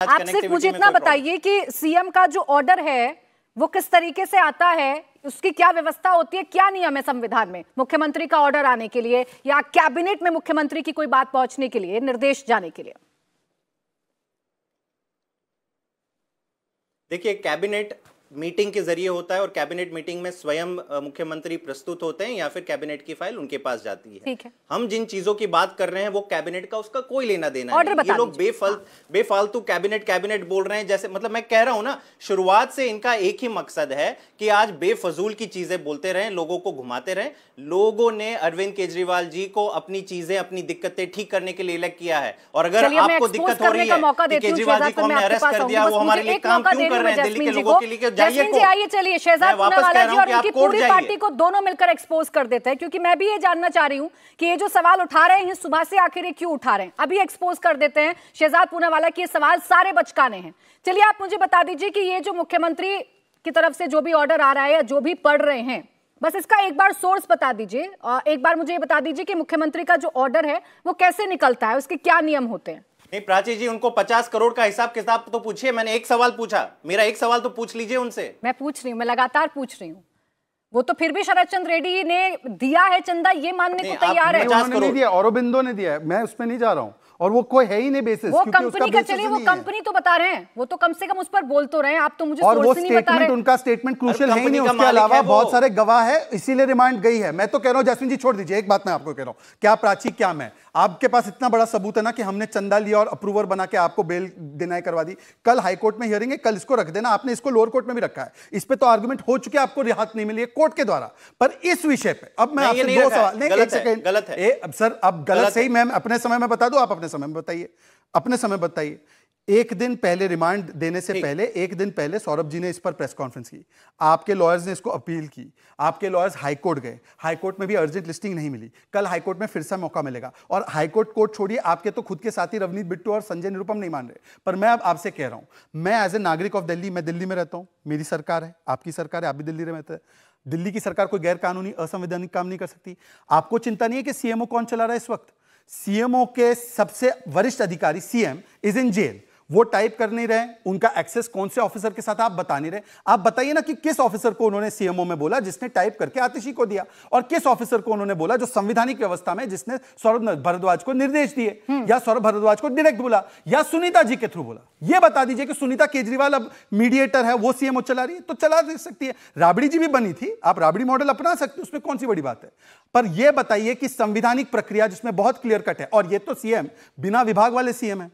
आप सिर्फ़ मुझे इतना बताइए कि सीएम का जो ऑर्डर है वो किस तरीके से आता है उसकी क्या व्यवस्था होती है क्या नियम है संविधान में मुख्यमंत्री का ऑर्डर आने के लिए या कैबिनेट में मुख्यमंत्री की कोई बात पहुँचने के लिए निर्देश जाने के लिए? देखिए कैबिनेट मीटिंग के ज़रिए होता है और कैबिनेट मीटिंग में स्वयं मुख्यमंत्री प्रस्तुत होते हैं या फिर कैबिनेट की फ़ाइल उनके पास जाती है। ठीक है। हम जिन चीज़ों की बात कर रहे हैं वो कैबिनेट का उसका कोई लेना देना नहीं। ये लोग बेफल हाँ। बेफालतू कैबिनेट कैबिनेट बोल रहे हैं जैसे मतलब मैं कह रहा हूँ ना शुरुआत से इनका एक ही मकसद है कि आज बेफजूल की चीज़ें बोलते रहे लोगों को घुमाते रहे। लोगों ने अरविंद केजरीवाल जी को अपनी चीज़ें अपनी दिक्कतें ठीक करने के लिए इलेक्ट किया है। और अगर आपको दिक्कत हो रही है केजरीवाल जी को हमने अरेस्ट कर दिया वो हमारे लिए काम क्यों कर रहे हैं दिल्ली के लोगों के। लिए? जाइए आइए चलिए। शहजाद पूनावाला जी और उनकी पूरी पार्टी को दोनों मिलकर एक्सपोज कर देते हैं क्योंकि मैं भी ये जानना चाह रही हूँ कि ये जो सवाल उठा रहे हैं सुबह से आखिर ये क्यों उठा रहे हैं? अभी एक्सपोज कर देते हैं शहजाद पूनावाला की सवाल सारे बचकाने हैं। चलिए आप मुझे बता दीजिए कि ये जो मुख्यमंत्री की तरफ़ से जो भी ऑर्डर आ रहा है या जो भी पढ़ रहे हैं बस इसका एक बार सोर्स बता दीजिए। एक बार मुझे ये बता दीजिए कि मुख्यमंत्री का जो ऑर्डर है वो कैसे निकलता है उसके क्या नियम होते हैं? नहीं प्राची जी उनको पचास करोड़ का हिसाब किताब तो पूछिए मैंने एक सवाल पूछा। मेरा एक सवाल तो पूछ लीजिए उनसे। मैं पूछ रही हूँ मैं लगातार पूछ रही हूँ। वो तो फिर भी शरद चंद्र रेड्डी ने दिया है चंदा ये मानने को तैयार है। दिया ने दिया है। मैं उसमें नहीं जा रहा हूँ। और वो कोई है ही नहीं बेसिस वो कंपनी का चलिए वो कंपनी तो बता रहे हैं। वो तो कम से कम उस पर बोल तो रहे हैं। आप तो मुझे और वो स्टेटमेंट उनका स्टेटमेंट क्रूशियल है ही नहीं उसके अलावा बहुत सारे गवाह है इसीलिए रिमांड गई है। मैं तो कह रहा हूँ जैसमिन जी छोड़ दीजिए एक बात मैं आपको कह रहा हूँ। क्या प्राची क्या मैं? आपके पास इतना बड़ा सबूत है ना कि हमने चंदा लिया और अप्रूवर बना के आपको बेल डिनाई करवा दी। कल हाईकोर्ट में हियरिंग है कल इसको रख देना। आपने इसको लोअर कोर्ट में भी रखा है। इस पर तो आर्गुमेंट हो चुके आपको रिहात नहीं मिली है कोर्ट के द्वारा। पर इस विषय पे अब मैं आपसे दो सवाल नहीं एक सेकंड गलत है। अब सर अब गलत सही मैं अपने समय में बता दूँ आप अपने समय में बताइए। अपने समय बताइए। एक दिन पहले रिमांड देने से पहले एक दिन पहले सौरभ जी ने इस पर प्रेस कॉन्फ्रेंस की। आपके लॉयर्स ने इसको अपील की। आपके लॉयर्स हाईकोर्ट गए। हाईकोर्ट में भी अर्जेंट लिस्टिंग नहीं मिली। कल हाईकोर्ट में फिर से मौका मिलेगा। और हाईकोर्ट कोर्ट छोड़िए आपके तो खुद के साथी रवनीत बिट्टू और संजय निरुपम नहीं मान रहे। पर मैं अब आपसे कह रहा हूँ मैं एज ए नागरिक ऑफ़ दिल्ली मैं दिल्ली में रहता हूँ। मेरी सरकार है आपकी सरकार है आप भी दिल्ली में रहते हैं। दिल्ली की सरकार कोई गैर कानूनी असंवैधानिक काम नहीं कर सकती। आपको चिंता नहीं है कि सीएमओ कौन चला रहा है इस वक्त? सीएमओ के सबसे वरिष्ठ अधिकारी सीएम इज़ इन जेल वो टाइप कर नहीं रहे उनका एक्सेस कौन से ऑफिसर के साथ आप बता नहीं रहे? आप बताइए ना कि किस ऑफिसर को उन्होंने सीएमओ में बोला जिसने टाइप करके आतिशी को दिया और किस ऑफिसर को उन्होंने बोला जो संविधानिक व्यवस्था में जिसने सौरभ भरद्वाज को निर्देश दिए हम्म। या सौरभ भरद्वाज को डायरेक्ट बोला या सुनीता जी के थ्रू बोला। यह बता दीजिए कि सुनीता केजरीवाल अब मीडिएटर है वो सीएमओ चला रही है तो चला दे सकती है। राबड़ी जी भी बनी थी आप राबड़ी मॉडल अपना सकते उसमें कौन सी बड़ी बात है? पर यह बताइए कि संविधानिक प्रक्रिया जिसमें बहुत क्लियर कट है और ये तो सीएम बिना विभाग वाले सीएम है।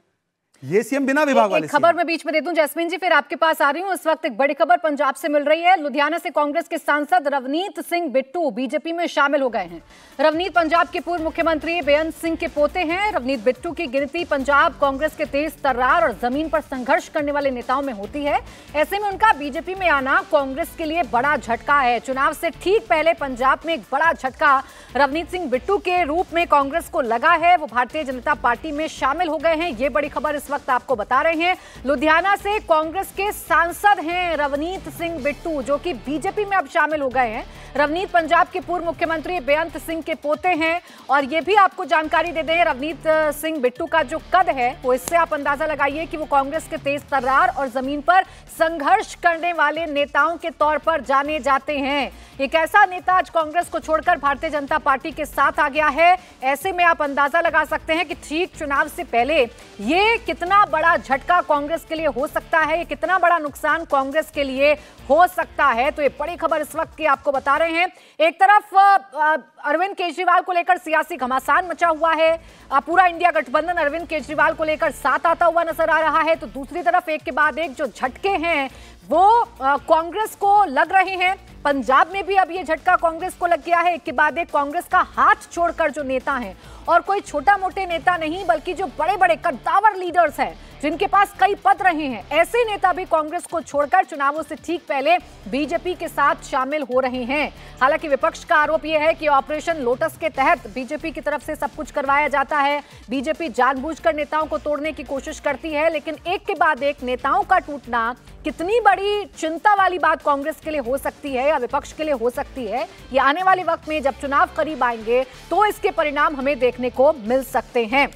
ये सीएम बिना विभाग वाले खबर मैं बीच में दे दूँ जैस्मिन जी फिर आपके पास आ रही हूँ। इस वक्त एक बड़ी खबर पंजाब से मिल रही है। लुधियाना से कांग्रेस के सांसद रवनीत सिंह बिट्टू बीजेपी में शामिल हो गए हैं। रवनीत पंजाब के पूर्व मुख्यमंत्री बेअंत सिंह के पोते हैं। रवनीत बिट्टू की गिनती पंजाब कांग्रेस के तेज तर्रार और ज़मीन पर संघर्ष करने वाले नेताओं में होती है। ऐसे में उनका बीजेपी में आना कांग्रेस के लिए बड़ा झटका है। चुनाव से ठीक पहले पंजाब में एक बड़ा झटका रवनीत सिंह बिट्टू के रूप में कांग्रेस को लगा है। वो भारतीय जनता पार्टी में शामिल हो गए हैं। ये बड़ी खबर इस वक्त आपको बता रहे हैं। लुधियाना से कांग्रेस के सांसद हैं रवनीत सिंह बिट्टू, जो कि बीजेपी में अब शामिल हो गए हैं। रवनीत पंजाब के पूर्व मुख्यमंत्री बेअंत सिंह के पोते हैं और ये भी आपको जानकारी दे दें, रवनीत सिंह बिट्टू का जो कद है, वो इससे आप अंदाज़ा लगाइए कि वो कांग्रेस के तेज तर्रार और ज़मीन पर संघर्ष करने वाले नेताओं के तौर पर जाने जाते हैं। एक ऐसा नेता आज कांग्रेस को छोड़कर भारतीय जनता पार्टी के साथ आ गया है। ऐसे में आप अंदाज़ा लगा सकते हैं कि ठीक चुनाव से पहले ये कितना बड़ा झटका कांग्रेस के लिए हो सकता है, ये कितना बड़ा नुकसान कांग्रेस के लिए हो सकता है। तो ये बड़ी खबर इस वक्त की आपको बता रहे हैं। एक तरफ़ अरविंद केजरीवाल को लेकर सियासी घमासान मचा हुआ है। पूरा इंडिया गठबंधन अरविंद केजरीवाल को लेकर साथ आता हुआ नज़र आ रहा है। तो दूसरी तरफ़ एक के बाद एक जो झटके हैं, वो कांग्रेस को लग रहे हैं। पंजाब में भी अब ये झटका कांग्रेस को लग गया है। एक के बाद एक कांग्रेस का हाथ छोड़कर जो नेता हैं, और कोई छोटा मोटे नेता नहीं, बल्कि जो बड़े बड़े कद्दावर लीडर्स हैं जिनके पास कई पद रहे हैं। ऐसे नेता भी कांग्रेस को छोड़कर चुनावों से ठीक पहले बीजेपी के साथ शामिल हो रहे हैं। हालाँकि विपक्ष का आरोप यह है कि ऑपरेशन लोटस के तहत बीजेपी की तरफ़ से सब कुछ करवाया जाता है। बीजेपी जानबूझकर नेताओं को तोड़ने की कोशिश करती है, लेकिन एक के बाद एक नेताओं का टूटना कितनी बड़ी चिंता वाली बात कांग्रेस के लिए हो सकती है या विपक्ष के लिए हो सकती है। ये आने वाले वक्त में जब चुनाव करीब आएँगे तो इसके परिणाम हमें देखने को मिल सकते हैं।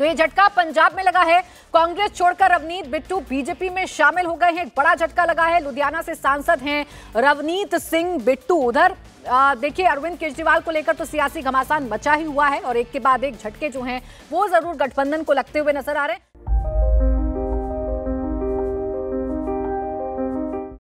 तो ये झटका पंजाब में लगा है। कांग्रेस छोड़कर रवनीत, बिट्टू बीजेपी में शामिल हो गए हैं। एक बड़ा झटका लगा है। लुधियाना से सांसद हैं रवनीत सिंह, बिट्टू उधर। देखिए, अरविंद केजरीवाल को लेकर तो सियासी घमासान मचा ही हुआ है और एक के बाद एक झटके जो हैं, वो ज़रूर गठबंधन को लगते हुए नज़र आ रहे हैं।